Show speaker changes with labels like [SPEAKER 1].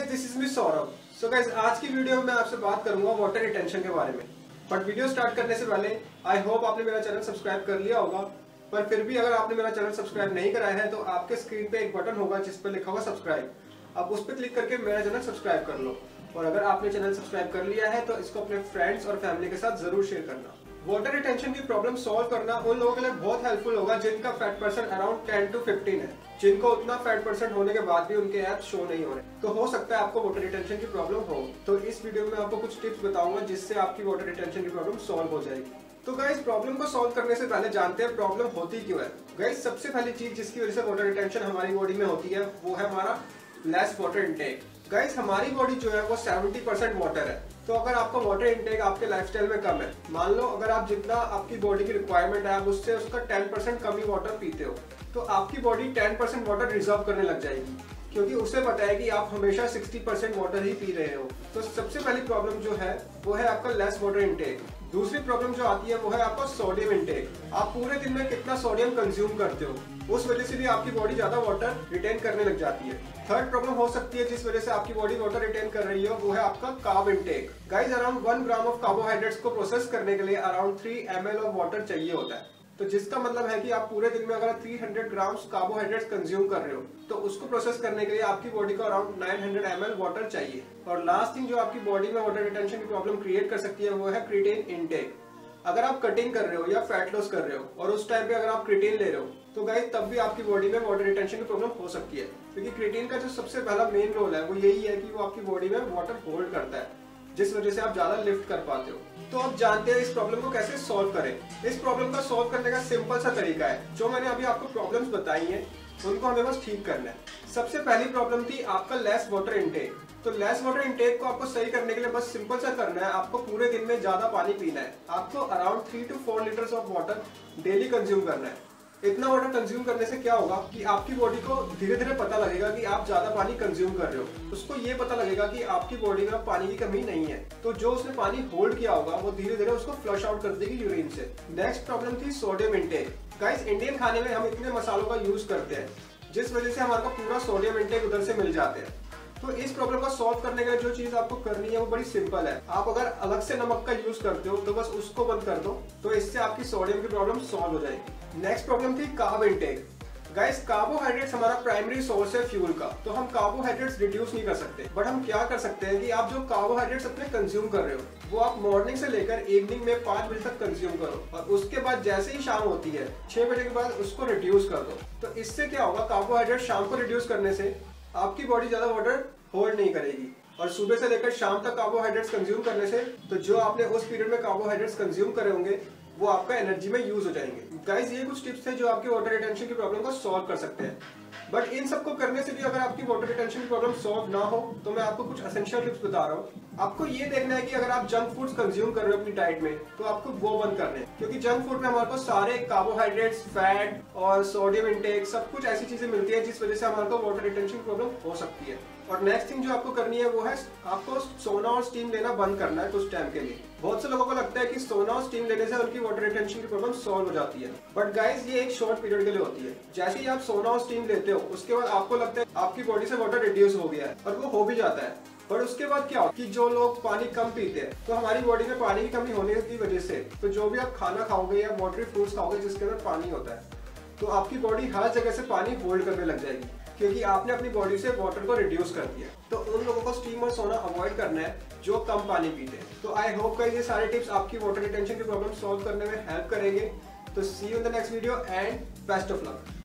[SPEAKER 1] Guys this is me Saurabh so guys आज की video में आपसे बात करूँगा वाटर रिटेंशन के बारे में। बट वीडियो स्टार्ट करने से पहले आई होप आपने मेरा चैनल सब्सक्राइब कर लिया होगा। पर फिर भी अगर आपने मेरा चैनल सब्सक्राइब नहीं कराया है तो आपके स्क्रीन पे एक बटन होगा जिस पर लिखा होगा सब्सक्राइब आप उस पर क्लिक करके मेरा चैनल सब्सक्राइब कर लो। और अगर आपने चैनल सब्सक्राइब कर लिया है तो इसको अपने फ्रेंड्स और फैमिली के साथ ज़रूर शेयर करना। वाटर रिटेंशन की प्रॉब्लम सॉल्व करना उन लोगों के लिए बहुत हेल्पफुल होगा, जिनका fat percent around ten to fifteen है। जिनको उतना फैट परसेंट होने के बाद भी उनके एप्स शो नहीं हो रहे। तो हो सकता है आपको वाटर रिटेंशन की प्रॉब्लम हो। तो इस वीडियो में आपको कुछ टिप्स बताऊँगा जिससे आपकी वाटर रिटेंशन की प्रॉब्लम सॉल्व हो जाएगी। तो गाइस प्रॉब्लम को सॉल्व करने से पहले जानते हैं प्रॉब्लम होती क्यों है। गाइस सबसे पहली चीज़ जिसकी वजह से वाटर रिटेंशन हमारी बॉडी में होती है, वो है हमारा लेस वाटर इनटेक गाइस हमारी बॉडी जो है वो 70 परसेंट वाटर है। तो अगर आपका वाटर इंटेक आपके लाइफस्टाइल में कम है, मान लो अगर आप जितना आपकी बॉडी की रिक्वायरमेंट है, आप उससे उसका 10 परसेंट कम ही वाटर पीते हो तो आपकी बॉडी 10 परसेंट वाटर रिज़र्व करने लग जाएगी। क्योंकि उसे पता है कि आप हमेशा 60 परसेंट वाटर ही पी रहे हो। तो सबसे पहली प्रॉब्लम जो है, वो है आपका लेस वाटर इनटेक दूसरी प्रॉब्लम जो आती है वो है आपका सोडियम इंटेक आप पूरे दिन में कितना सोडियम कंज्यूम करते हो, उस वजह से भी आपकी बॉडी ज़्यादा वाटर रिटेन करने लग जाती है। थर्ड प्रॉब्लम हो सकती है जिस वजह से आपकी बॉडी वाटर रिटेन कर रही है, वो है आपका carb intake guys around one gram of carbohydrates को प्रोसेस करने के लिए around three M of water चाहिए होता है। तो जिसका मतलब है कि आप पूरे दिन में अगर 300 हंड्रेड ग्राम्स कार्बोहाइड्रेट्स कंज्यूम कर रहे हो तो उसको प्रोसेस करने के लिए आपकी बॉडी को अराउंड 900 ml वाटर चाहिए। और लास्ट थिंग जो आपकी बॉडी में वाटर रिटेंशन की प्रॉब्लम क्रिएट कर सकती है, वो है क्रिटेन इनटेक अगर आप कटिंग कर रहे हो या फैट लॉस कर रहे हो, और उस टाइम पे अगर आप क्रिटेन ले रहे हो तो गाइस तब भी आपकी बॉडी में वाटर रिटेंशन की प्रॉब्लम हो सकती है। क्योंकि क्रिटेन का जो सबसे पहला मेन रोल है, वो यही है कि वो आपकी बॉडी में वाटर होल्ड करता है, जिस वजह से आप ज़्यादा लिफ्ट कर पाते हो। तो आप जानते हैं इस प्रॉब्लम को कैसे सॉल्व करें। इस प्रॉब्लम का सॉल्व करने का सिंपल सा तरीका है, जो मैंने अभी आपको प्रॉब्लम्स बताई हैं, उनको हमें बस ठीक करना है। सबसे पहली प्रॉब्लम थी आपका लेस वाटर इनटेक तो लेस वाटर इनटेक को आपको सही करने के लिए बस सिंपल सा करना है, आपको पूरे दिन में ज़्यादा पानी पीना है। आपको around three two four litres of water daily consume करना है। इतना वाटर कंज्यूम करने से क्या होगा कि आपकी बॉडी को धीरे धीरे पता लगेगा कि आप ज़्यादा पानी कंज्यूम कर रहे हो। उसको ये पता लगेगा कि आपकी बॉडी में पानी की कमी नहीं है। तो जो उसने पानी होल्ड किया होगा, वो धीरे धीरे उसको फ्लश आउट कर देगी यूरिन से। नेक्स्ट प्रॉब्लम थी सोडियम इंटेक गाइस इंडियन खाने में हम इतने मसालों का यूज़ करते हैं, जिस वजह से हमारा पूरा सोडियम इंटेक उधर से मिल जाते हैं। तो इस प्रॉब्लम को सॉल्व करने के जो चीज़ आपको करनी है, वो बड़ी सिंपल है। आप अगर अलग से नमक का यूज़ करते हो तो बस उसको बंद कर दो तो इससे आपकी सोडियम की प्रॉब्लम सॉल्व हो जाएगी। नेक्स्ट प्रॉब्लम थी कार्ब इंटेक गाइस कार्बोहाइड्रेट्स हमारा प्राइमरी सोर्स है फ्यूल का तो हम कार्बोहाइड्रेट्स रिड्यूस नहीं कर सकते. बट हम क्या कर सकते हैं कि आप जो कार्बोहाइड्रेट्स अपने कंज्यूम कर रहे हो, वो आप मॉर्निंग से लेकर इवनिंग में पाँच बजे तक कंज्यूम करो और उसके बाद जैसे ही शाम होती है, छह बजे के बाद उसको रिड्यूस कर दो. तो इससे क्या होगा कार्बोहाइड्रेट शाम को रिड्यूस करने से आपकी बॉडी ज़्यादा वाटर होल्ड नहीं करेगी. और सुबह से लेकर शाम तक कार्बोहाइड्रेट्स कंज्यूम करने से तो जो आपने उस पीरियड में कार्बोहाइड्रेट्स कंज्यूम करे होंगे वो आपका एनर्जी में यूज़ हो जाएँगे। गाइस ये कुछ टिप्स है जो आपके वाटर रिटेंशन की प्रॉब्लम को सॉल्व कर सकते हैं। बट इन सबको करने से भी अगर आपकी वाटर रिटेंशन की प्रॉब्लम सॉल्व ना हो तो मैं आपको कुछ असेंशियल टिप्स बता रहा हूँ। आपको ये देखना है कि अगर आप जंक फूड्स कंज्यूम कर रहे हो अपनी डाइट में तो आपको वो बंद करने हैं। क्योंकि जंक फ़ूड में हमारे को सारे कार्बोहाइड्रेट्स फैट और सोडियम इंटेक सब कुछ ऐसी चीज़ें मिलती है जिस वजह से हमारे को वाटर रिटेंशन प्रॉब्लम हो सकती है। और नेक्स्ट थिंग जो आपको करनी है वो है आपको सोना और स्टीम लेना बंद करना है कुछ टाइम के लिए। बहुत से लोगों को लगता है कि सोना और स्टीम लेने से उनकी वाटर रिटेंशन की प्रॉब्लम सॉल्व हो जाती है। बट गाइज़ ये एक शॉर्ट पीरियड के लिए होती है। जैसे ही आप सोना और स्टीम लेते हो, उसके बाद आपको लगता है आपकी बॉडी से वाटर रिड्यूस हो गया है और वो हो भी जाता है। पर उसके बाद क्या हो कि जो लोग पानी कम पीते हैं तो हमारी बॉडी में पानी की कमी होने की वजह से तो जो भी आप खाना खाओगे या वाटरी फ्रूट्स खाओगे जिसके अंदर पानी होता है तो आपकी बॉडी हर जगह से पानी होल्ड करने लग जाएगी, क्योंकि आपने अपनी बॉडी से वाटर को रिड्यूस कर दिया। तो उन लोगों को स्टीम और सोना अवॉइड करना है, जो कम पानी पीते हैं। तो आई होप का ये सारे टिप्स आपकी वाटर रिटेंशन की प्रॉब्लम सॉल्व करने में हेल्प करेंगे। तो see you in the next video and best of luck